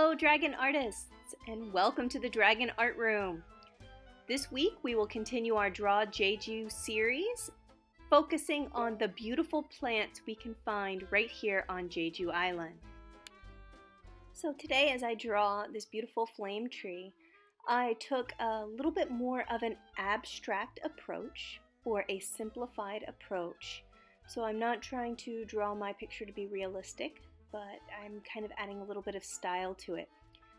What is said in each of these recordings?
Hello, Dragon Artists, and welcome to the Dragon Art Room. This week we will continue our Draw Jeju series, focusing on the beautiful plants we can find right here on Jeju Island. So today as I draw this beautiful flame tree, I took a little bit more of an abstract approach or a simplified approach. So I'm not trying to draw my picture to be realistic but I'm kind of adding a little bit of style to it.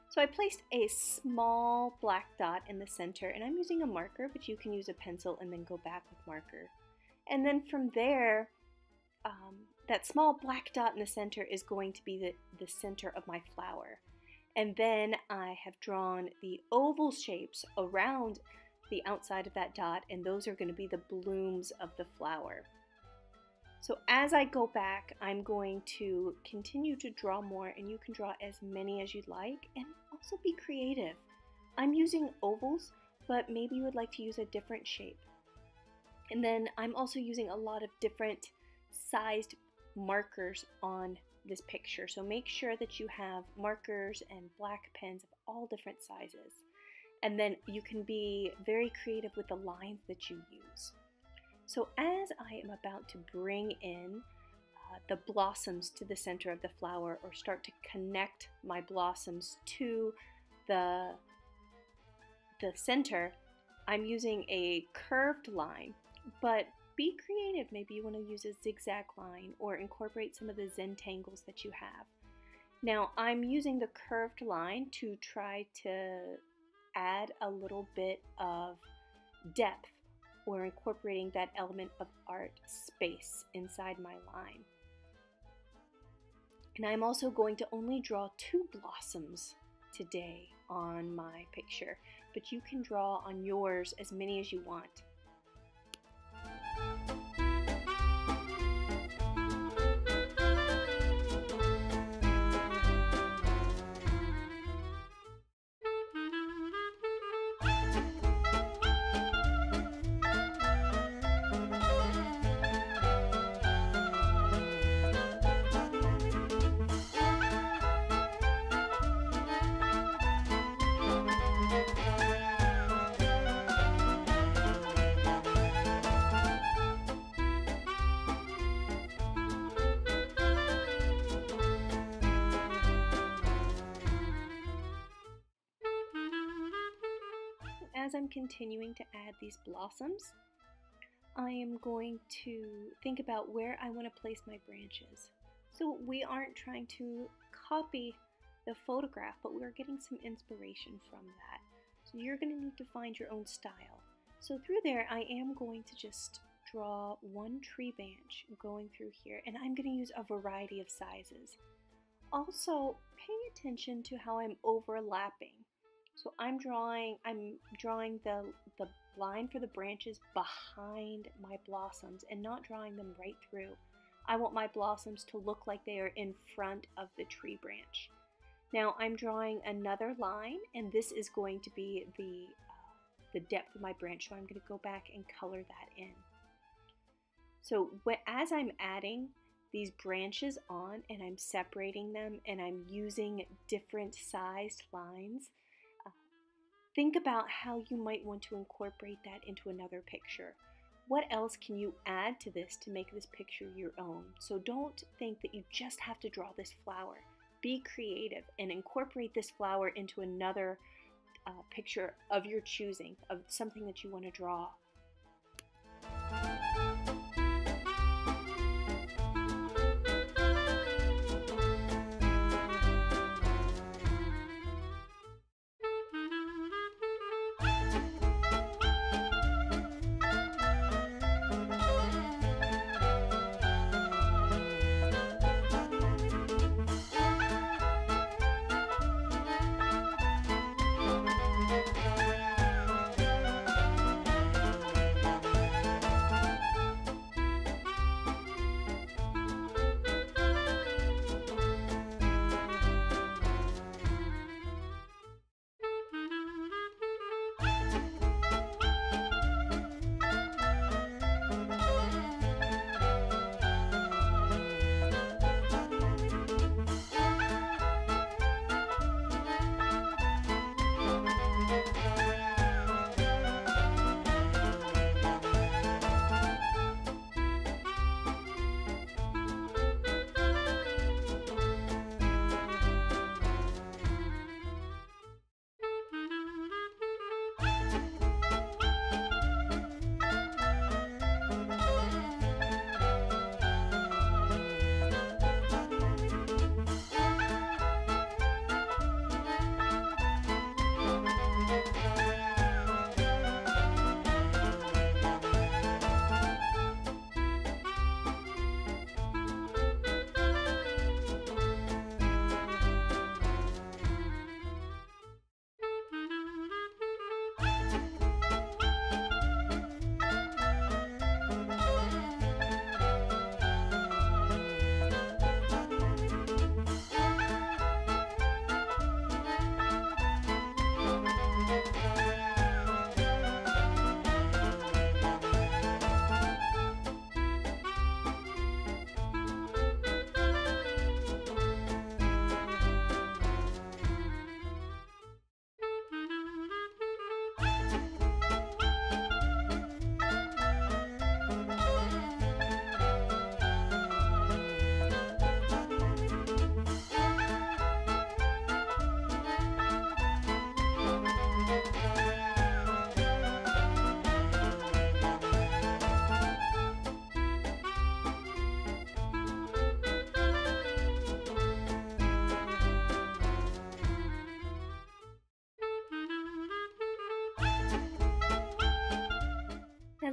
So I placed a small black dot in the center and I'm using a marker, but you can use a pencil and then go back with marker. And then from there, um, that small black dot in the center is going to be the, the center of my flower. And then I have drawn the oval shapes around the outside of that dot and those are going to be the blooms of the flower. So as I go back, I'm going to continue to draw more and you can draw as many as you'd like and also be creative. I'm using ovals, but maybe you would like to use a different shape. And then I'm also using a lot of different sized markers on this picture. So make sure that you have markers and black pens of all different sizes. And then you can be very creative with the lines that you use. So as I am about to bring in uh, the blossoms to the center of the flower or start to connect my blossoms to the, the center, I'm using a curved line, but be creative. Maybe you want to use a zigzag line or incorporate some of the Zentangles that you have. Now I'm using the curved line to try to add a little bit of depth or incorporating that element of art space inside my line. And I'm also going to only draw two blossoms today on my picture, but you can draw on yours as many as you want. As I'm continuing to add these blossoms, I am going to think about where I want to place my branches. So we aren't trying to copy the photograph, but we're getting some inspiration from that. So you're going to need to find your own style. So through there, I am going to just draw one tree branch going through here, and I'm going to use a variety of sizes. Also, pay attention to how I'm overlapping. So I'm drawing, I'm drawing the, the line for the branches behind my blossoms and not drawing them right through. I want my blossoms to look like they are in front of the tree branch. Now I'm drawing another line and this is going to be the, uh, the depth of my branch. So I'm going to go back and color that in. So as I'm adding these branches on and I'm separating them and I'm using different sized lines, Think about how you might want to incorporate that into another picture. What else can you add to this to make this picture your own? So don't think that you just have to draw this flower. Be creative and incorporate this flower into another uh, picture of your choosing, of something that you want to draw.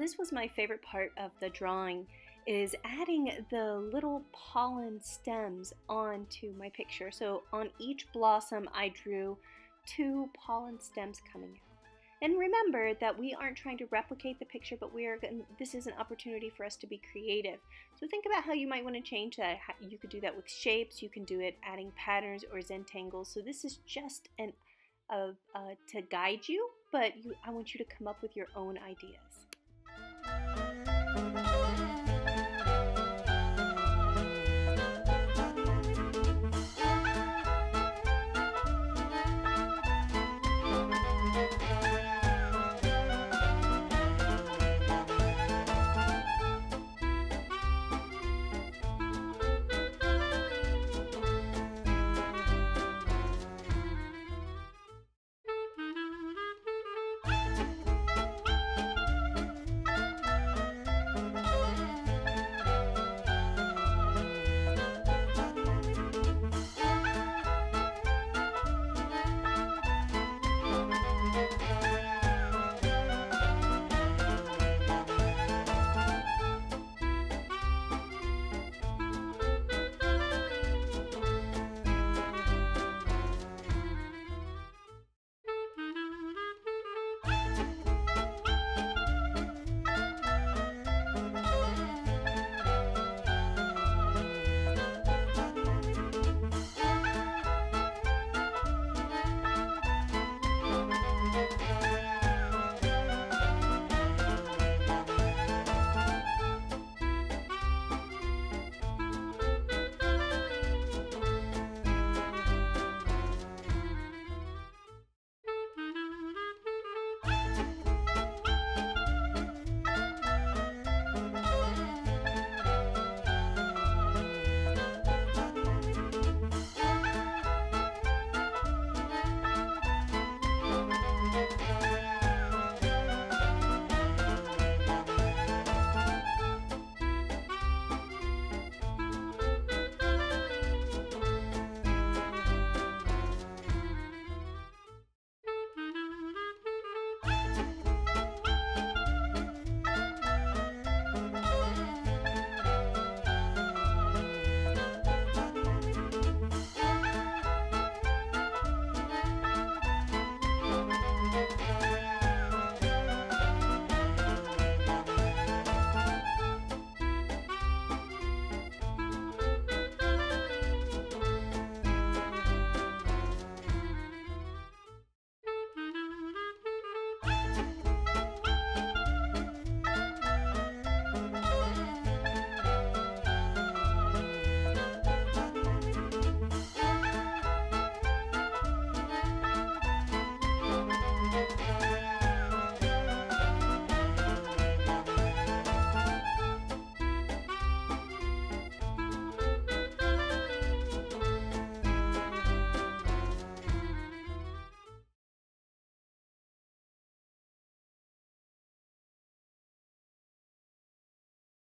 This was my favorite part of the drawing is adding the little pollen stems onto my picture. So on each blossom I drew two pollen stems coming out. And remember that we aren't trying to replicate the picture, but we are this is an opportunity for us to be creative. So think about how you might want to change that. You could do that with shapes, you can do it adding patterns or Zentangles. So this is just an uh, uh, to guide you, but you, I want you to come up with your own ideas.